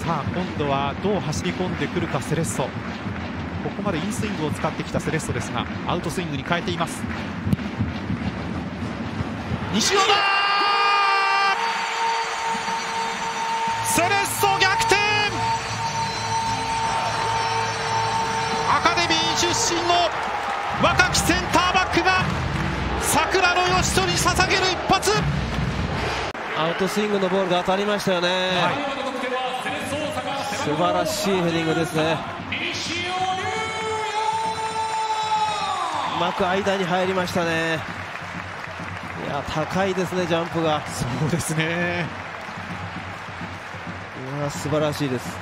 さあ今度はどう走り込んでくるかセレッソ。ここまでインスイングを使ってきたセレッソですがアウトスイングに変えています。西野だセレッソ逆転!アカデミー出身の若きセンターバックが桜の義人に捧げる一発。アウトスイングのボールが当たりましたよね、はい、素晴らしいヘディングですね。うまく間に入りましたね。いや高いですねジャンプが。そうですね。いや素晴らしいです